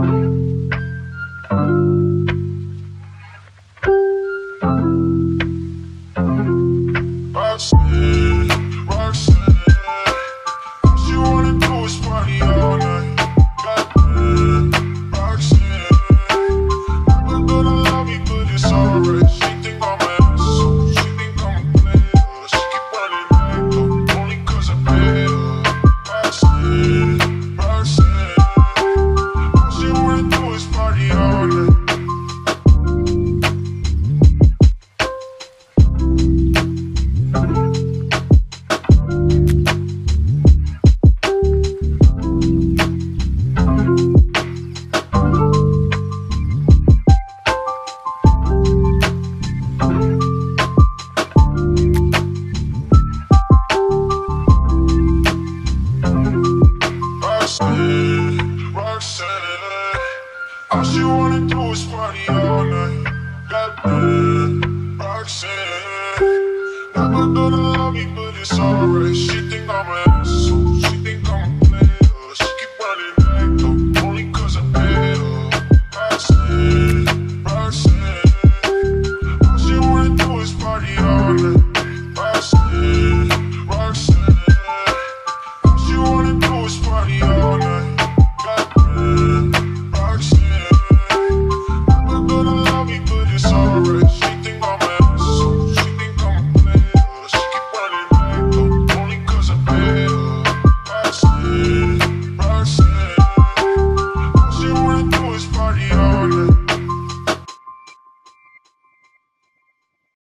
Thank you. Is party all night. Roxanne, all she wanna do is party all night. Goddamn, Roxanne, never gonna love me, but it's alright. She think I'm an